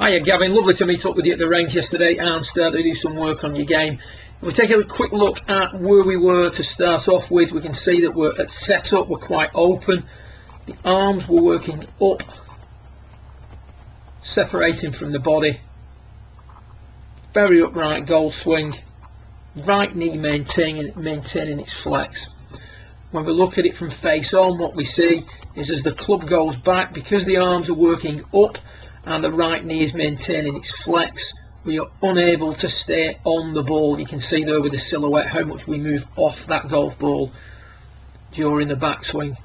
Hiya Gavin, lovely to meet up with you at the range yesterday and start to do some work on your game. If we take a quick look at where we were to start off with, we can see that we're at setup, we're quite open. The arms were working up, separating from the body. Very upright goal swing. Right knee maintaining, maintaining its flex. When we look at it from face on, what we see is as the club goes back, because the arms are working up, and the right knee is maintaining its flex we are unable to stay on the ball you can see there with the silhouette how much we move off that golf ball during the backswing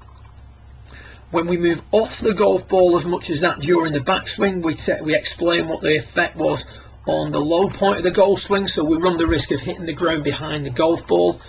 when we move off the golf ball as much as that during the backswing we, we explain what the effect was on the low point of the golf swing so we run the risk of hitting the ground behind the golf ball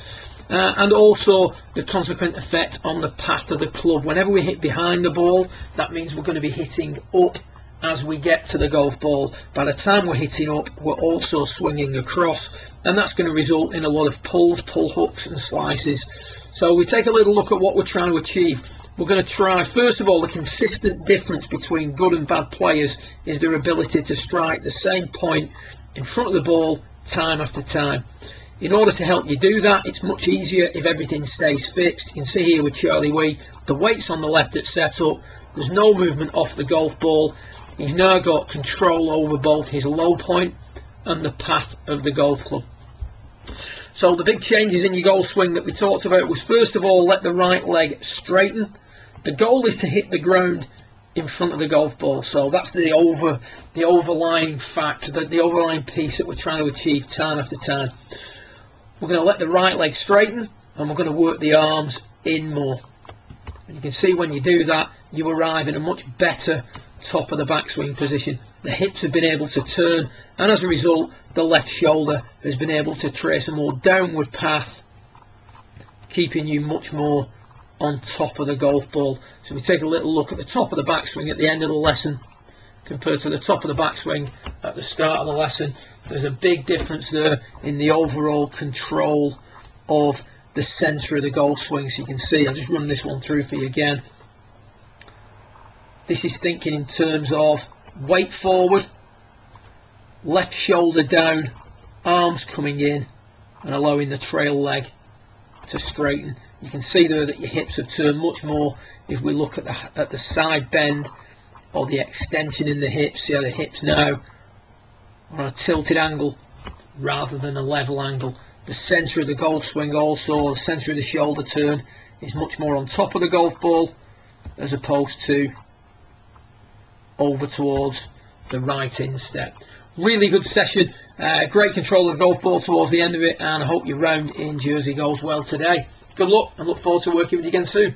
uh, and also the consequent effect on the path of the club whenever we hit behind the ball that means we're going to be hitting up as we get to the golf ball. By the time we're hitting up, we're also swinging across, and that's going to result in a lot of pulls, pull hooks, and slices. So we take a little look at what we're trying to achieve. We're going to try, first of all, the consistent difference between good and bad players is their ability to strike the same point in front of the ball time after time. In order to help you do that, it's much easier if everything stays fixed. You can see here with Charlie Wi, the weight's on the left at setup, there's no movement off the golf ball, He's now got control over both his low point and the path of the golf club. So the big changes in your golf swing that we talked about was first of all let the right leg straighten. The goal is to hit the ground in front of the golf ball. So that's the over the overlying fact, the, the overlying piece that we're trying to achieve time after time. We're going to let the right leg straighten and we're going to work the arms in more. And you can see when you do that, you arrive in a much better top of the backswing position. The hips have been able to turn and as a result the left shoulder has been able to trace a more downward path keeping you much more on top of the golf ball. So we take a little look at the top of the backswing at the end of the lesson compared to the top of the backswing at the start of the lesson. There's a big difference there in the overall control of the centre of the golf swing. So you can see, I'll just run this one through for you again. This is thinking in terms of weight forward, left shoulder down, arms coming in and allowing the trail leg to straighten. You can see there that your hips have turned much more if we look at the, at the side bend or the extension in the hips. See how the hips now are on a tilted angle rather than a level angle. The centre of the golf swing also, the centre of the shoulder turn is much more on top of the golf ball as opposed to over towards the right instep. Really good session, uh, great control of golf ball towards the end of it and I hope your round in Jersey goes well today. Good luck and look forward to working with you again soon.